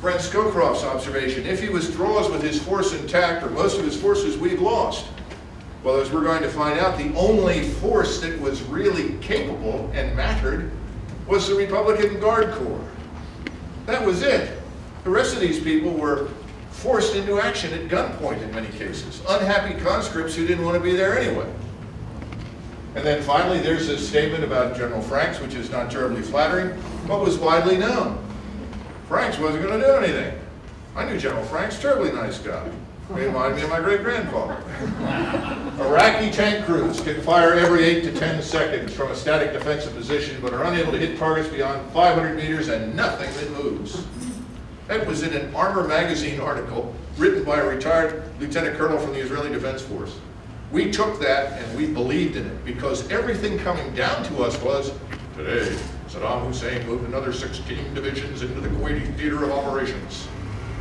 Brent Scowcroft's observation, if he withdraws with his force intact or most of his forces, we've lost. Well, as we're going to find out, the only force that was really capable and mattered was the Republican Guard Corps. That was it. The rest of these people were forced into action at gunpoint in many cases. Unhappy conscripts who didn't want to be there anyway. And then finally, there's this statement about General Franks, which is not terribly flattering, but was widely known. Franks wasn't going to do anything. I knew General Franks, terribly nice guy. He reminded me of my great-grandfather. Iraqi tank crews can fire every 8 to 10 seconds from a static defensive position, but are unable to hit targets beyond 500 meters and nothing that moves. That was in an Armor magazine article written by a retired lieutenant colonel from the Israeli Defense Force. We took that and we believed in it because everything coming down to us was, today, Saddam Hussein moved another 16 divisions into the Kuwaiti theater of operations.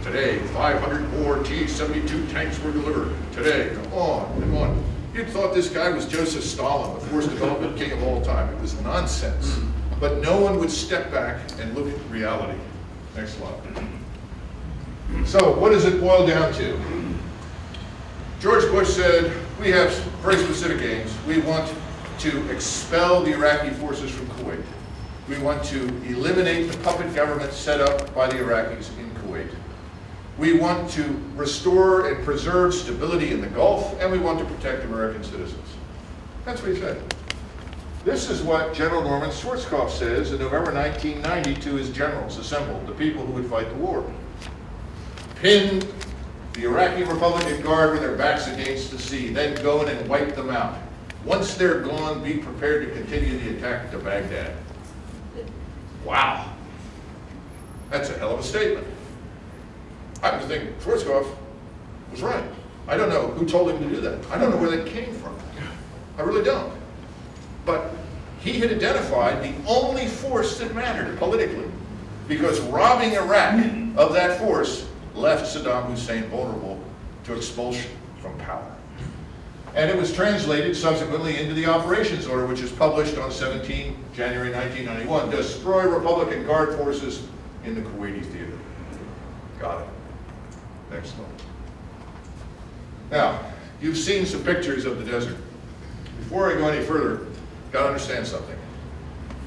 Today, 500 more T-72 tanks were delivered. Today, and on and on. You'd thought this guy was Joseph Stalin, the force development king of all time. It was nonsense. But no one would step back and look at reality. Next slide. So what does it boil down to? George Bush said, we have very specific aims. We want to expel the Iraqi forces from Kuwait. We want to eliminate the puppet government set up by the Iraqis in Kuwait. We want to restore and preserve stability in the Gulf, and we want to protect American citizens. That's what he said. This is what General Norman Schwarzkopf says in November 1990 to his generals assembled, the people who would fight the war. Pin the Iraqi Republican Guard with their backs against the sea, then go in and wipe them out. Once they're gone, be prepared to continue the attack to Baghdad. Wow. That's a hell of a statement. I to think Schwarzkopf was right. I don't know who told him to do that. I don't know where that came from. I really don't. But he had identified the only force that mattered politically because robbing Iraq of that force left Saddam Hussein vulnerable to expulsion from power. And it was translated subsequently into the operations order, which is published on 17 January 1991. Destroy Republican Guard forces in the Kuwaiti theater. Got it. Next one. Now, you've seen some pictures of the desert. Before I go any further, got to understand something.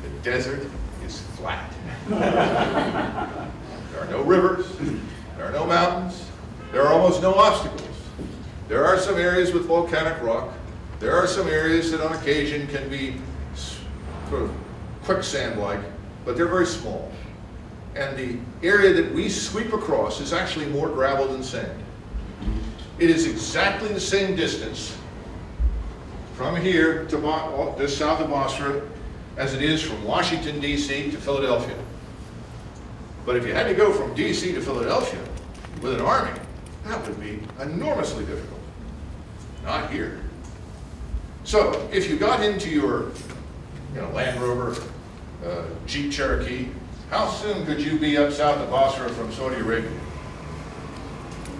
The desert is flat. there are no rivers, there are no mountains, there are almost no obstacles. There are some areas with volcanic rock. There are some areas that on occasion can be sort of quicksand-like, but they're very small. And the area that we sweep across is actually more gravel than sand. It is exactly the same distance from here to this south of Basra as it is from Washington, D.C. to Philadelphia. But if you had to go from D.C. to Philadelphia with an army, that would be enormously difficult. Not here. So if you got into your you know, Land Rover, uh, Jeep Cherokee, how soon could you be up south of Basra from Saudi Arabia?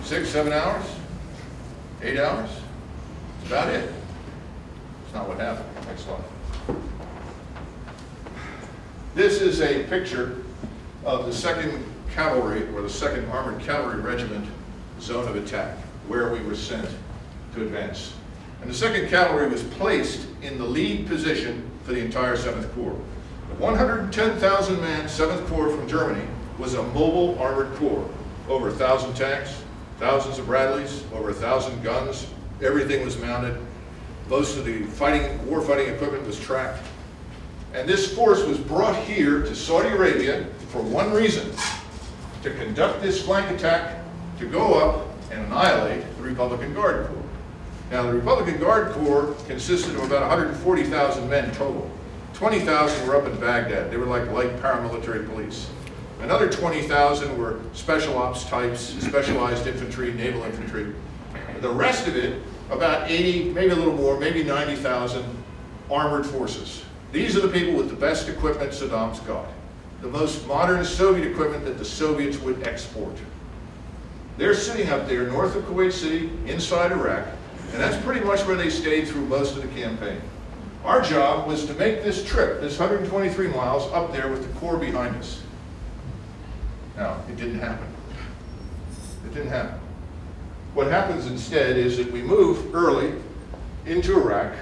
Six, seven hours? Eight hours? That's about it. It's not what happened. Next slide. This is a picture of the 2nd Cavalry, or the 2nd Armored Cavalry Regiment zone of attack, where we were sent to advance. And the 2nd Cavalry was placed in the lead position for the entire 7th Corps. The 110,000 man 7th Corps from Germany was a mobile armored corps. Over a thousand tanks, thousands of Bradleys, over a thousand guns. Everything was mounted. Most of the fighting, war fighting equipment was tracked. And this force was brought here to Saudi Arabia for one reason, to conduct this flank attack to go up and annihilate the Republican Guard Corps. Now, the Republican Guard Corps consisted of about 140,000 men total. 20,000 were up in Baghdad. They were like light paramilitary police. Another 20,000 were special ops types, specialized infantry, naval infantry. The rest of it, about 80, maybe a little more, maybe 90,000 armored forces. These are the people with the best equipment Saddam's got. The most modern Soviet equipment that the Soviets would export. They're sitting up there north of Kuwait City, inside Iraq, and that's pretty much where they stayed through most of the campaign. Our job was to make this trip, this 123 miles, up there with the Corps behind us. No, it didn't happen. It didn't happen. What happens instead is that we move early into Iraq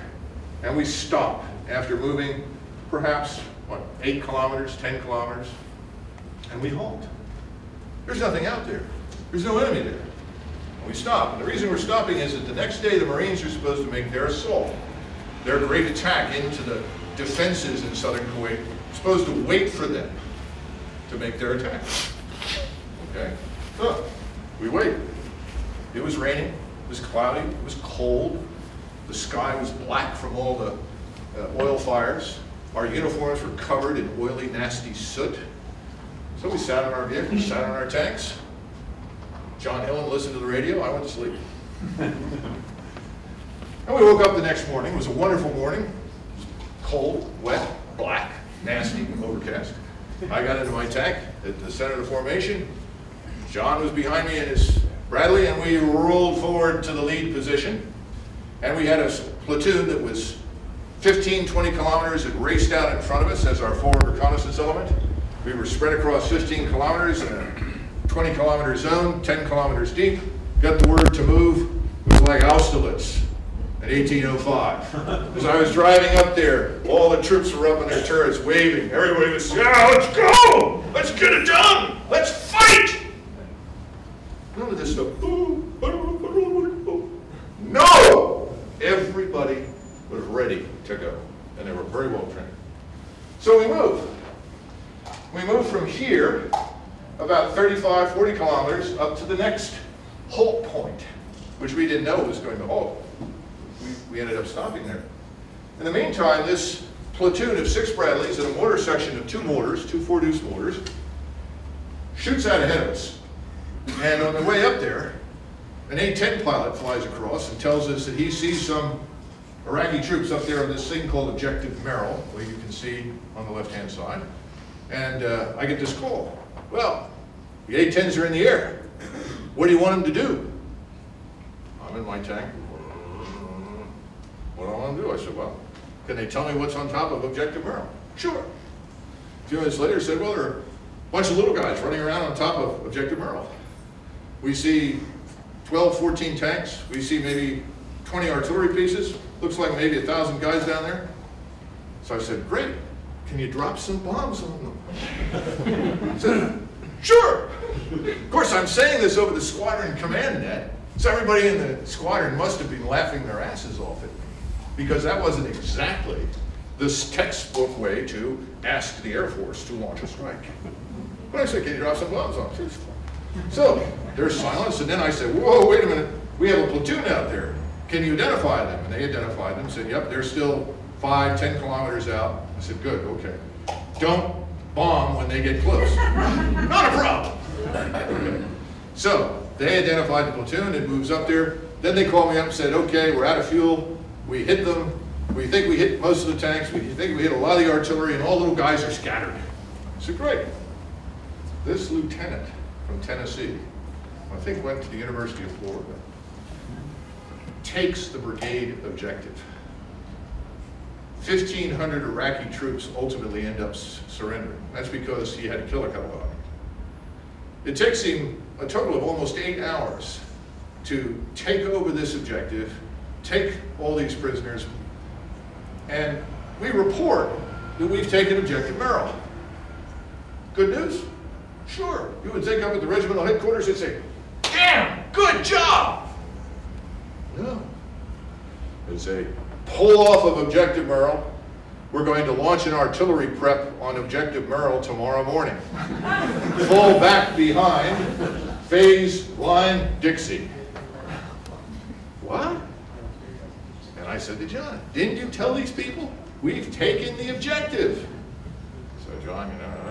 and we stop after moving perhaps, what, eight kilometers, 10 kilometers, and we halt. There's nothing out there. There's no enemy there. We stop. And the reason we're stopping is that the next day the Marines are supposed to make their assault, their great attack into the defenses in southern Kuwait, supposed to wait for them to make their attack. Okay? So, we wait. It was raining, it was cloudy, it was cold, the sky was black from all the uh, oil fires. Our uniforms were covered in oily, nasty soot. So we sat in our vehicles, sat in our tanks. John Hillen listened to the radio, I went to sleep. and we woke up the next morning. It was a wonderful morning. Cold, wet, black, nasty, overcast. I got into my tank at the center of the formation. John was behind me in his Bradley, and we rolled forward to the lead position. And we had a platoon that was 15, 20 kilometers that raced out in front of us as our forward reconnaissance element. We were spread across 15 kilometers in a 20 kilometer zone, 10 kilometers deep. Got the word to move. It was like Austerlitz in 1805. As I was driving up there, all the troops were up in their turrets waving. Everybody was, yeah, let's go! Let's get it done! Let's fight! None of this stuff. No! Everybody was ready to go, and they were very well trained. So we move. We move from here about 35, 40 kilometers up to the next halt point, which we didn't know was going to halt. We, we ended up stopping there. In the meantime, this platoon of six Bradleys and a mortar section of two mortars, two four-deuce mortars, shoots out ahead of us. And on the way up there, an A-10 pilot flies across and tells us that he sees some Iraqi troops up there on this thing called Objective Merrill, where you can see on the left-hand side. And uh, I get this call. Well, the A-10s are in the air. What do you want them to do? I'm in my tank. What do I want them to do? I said, well, can they tell me what's on top of Objective Merrill? Sure. A few minutes later, said, well, there are a bunch of little guys running around on top of Objective Merrill. We see 12, 14 tanks. We see maybe 20 artillery pieces. Looks like maybe a thousand guys down there. So I said, great. Can you drop some bombs on them? Said, sure. Of course, I'm saying this over the squadron command net, so everybody in the squadron must have been laughing their asses off at me, because that wasn't exactly this textbook way to ask the Air Force to launch a strike. But I said, can you drop some bombs on them? So there's silence, and then I said, whoa, wait a minute, we have a platoon out there. Can you identify them? And they identified them, said, yep, they're still five, ten kilometers out. I said, good, okay. Don't bomb when they get close. Not a problem. So they identified the platoon, it moves up there. Then they called me up and said, okay, we're out of fuel. We hit them. We think we hit most of the tanks. We think we hit a lot of the artillery, and all the little guys are scattered. So great. This lieutenant from Tennessee, I think went to the University of Florida, takes the brigade objective. 1,500 Iraqi troops ultimately end up surrendering. That's because he had to kill a couple of them. It takes him a total of almost eight hours to take over this objective, take all these prisoners, and we report that we've taken objective Merrill. Good news? Sure. You would think up at the regimental headquarters, they'd say, damn, good job. No. They'd say, pull off of Objective Merrill. We're going to launch an artillery prep on Objective Merrill tomorrow morning. Fall back behind, phase line Dixie. What? And I said to John, didn't you tell these people? We've taken the objective. So John, you know,